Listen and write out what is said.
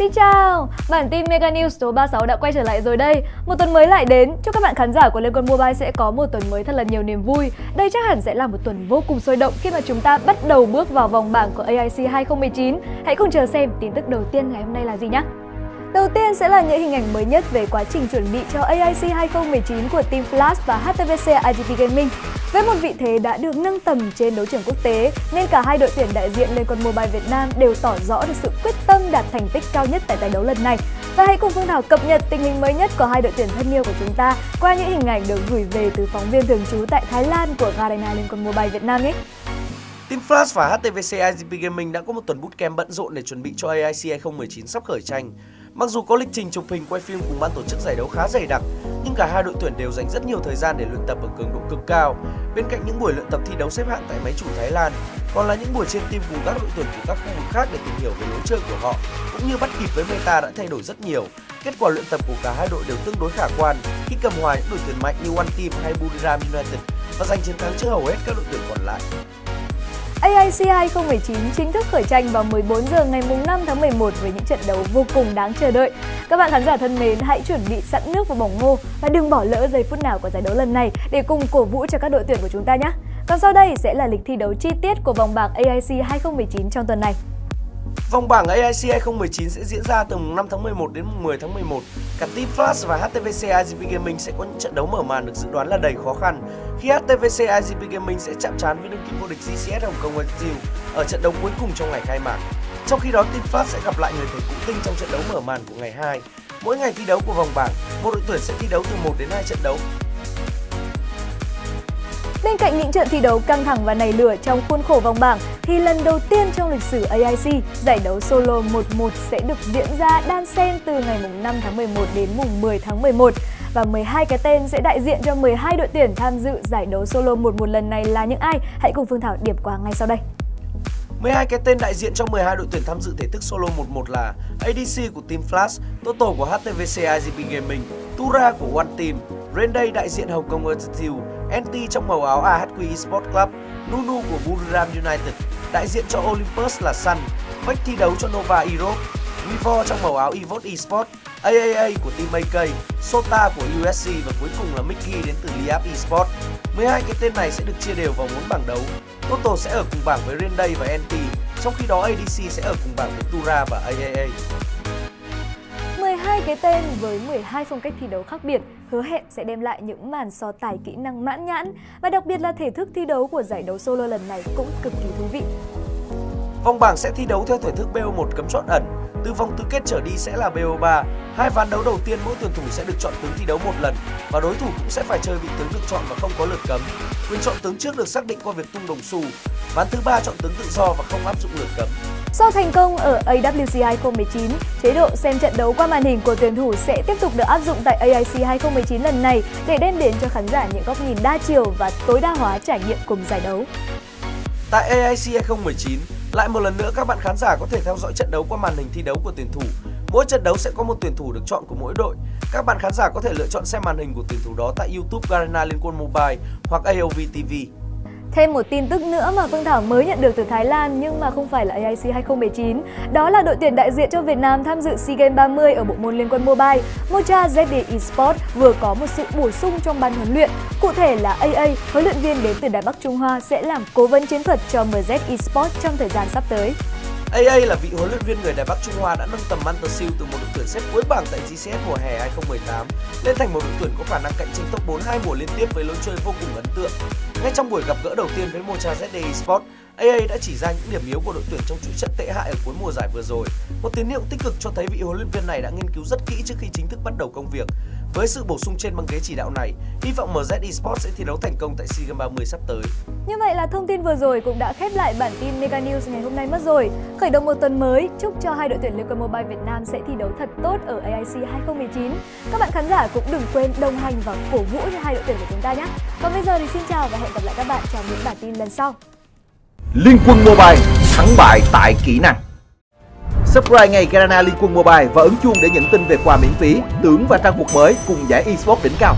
Xin chào, bản tin Mega News số 36 đã quay trở lại rồi đây. Một tuần mới lại đến, chúc các bạn khán giả của Liên Quân Mobile sẽ có một tuần mới thật là nhiều niềm vui. Đây chắc hẳn sẽ là một tuần vô cùng sôi động khi mà chúng ta bắt đầu bước vào vòng bảng của AIC 2019. Hãy cùng chờ xem tin tức đầu tiên ngày hôm nay là gì nhé. Đầu tiên sẽ là những hình ảnh mới nhất về quá trình chuẩn bị cho AIC 2019 của Team Flash và HTVC IGP Gaming. Với một vị thế đã được nâng tầm trên đấu trường quốc tế, nên cả hai đội tuyển đại diện Liên quân Mobile Việt Nam đều tỏ rõ được sự quyết tâm đạt thành tích cao nhất tại giải đấu lần này. Và hãy cùng Phương Thảo cập nhật tình hình mới nhất của hai đội tuyển thân yêu của chúng ta qua những hình ảnh được gửi về từ phóng viên thường trú tại Thái Lan của Garena Liên quân Mobile Việt Nam nhé. Team Flash và HTVC IGP Gaming đã có một tuần bootcamp bận rộn để chuẩn bị cho AIC 2019 sắp khởi tranh. Mặc dù có lịch trình chụp hình quay phim cùng ban tổ chức giải đấu khá dày đặc, nhưng cả hai đội tuyển đều dành rất nhiều thời gian để luyện tập ở cường độ cực cao. Bên cạnh những buổi luyện tập thi đấu xếp hạng tại máy chủ Thái Lan, còn là những buổi trên team cùng các đội tuyển của các khu vực khác để tìm hiểu về lối chơi của họ, cũng như bắt kịp với meta đã thay đổi rất nhiều. Kết quả luyện tập của cả hai đội đều tương đối khả quan khi cầm hòa những đội tuyển mạnh như One Team hay Buriram United và giành chiến thắng trước hầu hết các đội tuyển còn lại. AICI 2019 chính thức khởi tranh vào 14 giờ ngày 5 tháng 11 với những trận đấu vô cùng đáng chờ đợi. Các bạn khán giả thân mến, hãy chuẩn bị sẵn nước và bỏng ngô và đừng bỏ lỡ giây phút nào của giải đấu lần này để cùng cổ vũ cho các đội tuyển của chúng ta nhé. Còn sau đây sẽ là lịch thi đấu chi tiết của vòng bảng AIC 2019 trong tuần này. Vòng bảng AIC 2019 sẽ diễn ra từ mùng 5 tháng 11 đến mùng 10 tháng 11. Cả Team Flash và HTVC IGP Gaming sẽ có những trận đấu mở màn được dự đoán là đầy khó khăn khi HTVC IGP Gaming sẽ chạm trán với đương kim vô địch GCS Hồng Kông Exil ở trận đấu cuối cùng trong ngày khai mạc. Trong khi đó Team Flash sẽ gặp lại người thầy cũ tinh trong trận đấu mở màn của ngày 2. Mỗi ngày thi đấu của vòng bảng, một đội tuyển sẽ thi đấu từ 1 đến 2 trận đấu Bên cạnh những trận thi đấu căng thẳng và nảy lửa trong khuôn khổ vòng bảng, thì lần đầu tiên trong lịch sử AIC, giải đấu solo 1-1 sẽ được diễn ra đan xen từ ngày 5 tháng 11 đến mùng 10 tháng 11 và 12 cái tên sẽ đại diện cho 12 đội tuyển tham dự giải đấu solo 1-1 lần này là những ai? Hãy cùng Phương Thảo điểm qua ngay sau đây. 12 cái tên đại diện cho 12 đội tuyển tham dự thể thức solo 1-1 là ADC của Team Flash, Toto của HTVC IGP Gaming, Tura của One Team, Renday đại diện Hồng Kông Attitude, NT trong màu áo AHQ Esports Club, Nunu của Buriram United, đại diện cho Olympus là Sun, Fake thi đấu cho Nova Europe, Weaver trong màu áo Evot Esports, AAA của Team AK, Sota của USC và cuối cùng là Mickey đến từ Liap Esports. 12 cái tên này sẽ được chia đều vào 4 bảng đấu. Toto sẽ ở cùng bảng với Renday và NT, trong khi đó ADC sẽ ở cùng bảng với Tura và AAA. 12 cái tên với 12 phong cách thi đấu khác biệt hứa hẹn sẽ đem lại những màn so tài kỹ năng mãn nhãn và đặc biệt là thể thức thi đấu của giải đấu solo lần này cũng cực kỳ thú vị. Vòng bảng sẽ thi đấu theo thể thức BO1 cấm chọn ẩn, từ vòng tứ kết trở đi sẽ là BO3. Hai ván đấu đầu tiên mỗi tuyển thủ sẽ được chọn tướng thi đấu một lần và đối thủ cũng sẽ phải chơi vị tướng được chọn và không có lượt cấm. Quyền chọn tướng trước được xác định qua việc tung đồng xu. Ván thứ ba chọn tướng tự do và không áp dụng lượt cấm. Sau thành công ở AWC 2019, chế độ xem trận đấu qua màn hình của tuyển thủ sẽ tiếp tục được áp dụng tại AIC 2019 lần này để đem đến cho khán giả những góc nhìn đa chiều và tối đa hóa trải nghiệm cùng giải đấu. Tại AIC 2019, lại một lần nữa các bạn khán giả có thể theo dõi trận đấu qua màn hình thi đấu của tuyển thủ. Mỗi trận đấu sẽ có một tuyển thủ được chọn của mỗi đội. Các bạn khán giả có thể lựa chọn xem màn hình của tuyển thủ đó tại YouTube Garena Liên Quân Mobile hoặc AOV TV. Thêm một tin tức nữa mà Phương Thảo mới nhận được từ Thái Lan nhưng mà không phải là AIC 2019. Đó là đội tuyển đại diện cho Việt Nam tham dự SEA Games 30 ở bộ môn liên quân mobile. Mocha ZD Esports vừa có một sự bổ sung trong ban huấn luyện. Cụ thể là AA, huấn luyện viên đến từ Đài Bắc Trung Hoa sẽ làm cố vấn chiến thuật cho MZ Esports trong thời gian sắp tới. AA là vị huấn luyện viên người Đài Bắc Trung Hoa đã nâng tầm Manchester từ một đội tuyển xếp cuối bảng tại GCS mùa hè 2018 lên thành một đội tuyển có khả năng cạnh tranh top 4 hai mùa liên tiếp với lối chơi vô cùng ấn tượng. Ngay trong buổi gặp gỡ đầu tiên với Mocha ZD Sport, AA đã chỉ ra những điểm yếu của đội tuyển trong chuỗi trận tệ hại ở cuối mùa giải vừa rồi. Một tín hiệu tích cực cho thấy vị huấn luyện viên này đã nghiên cứu rất kỹ trước khi chính thức bắt đầu công việc. Với sự bổ sung trên băng ghế chỉ đạo này, hy vọng MZ Esports sẽ thi đấu thành công tại SEA Games 30 sắp tới. Như vậy là thông tin vừa rồi cũng đã khép lại bản tin Mega News ngày hôm nay mất rồi. Khởi động một tuần mới, chúc cho hai đội tuyển Liên quân Mobile Việt Nam sẽ thi đấu thật tốt ở AIC 2019. Các bạn khán giả cũng đừng quên đồng hành và cổ vũ cho hai đội tuyển của chúng ta nhé. Còn bây giờ thì xin chào và hẹn gặp lại các bạn trong những bản tin lần sau. Liên quân Mobile, thắng bại tại kỹ năng. Subscribe ngay Garena Liên quân Mobile và ấn chuông để nhận tin về quà miễn phí, tưởng và trang phục mới cùng giải eSports đỉnh cao.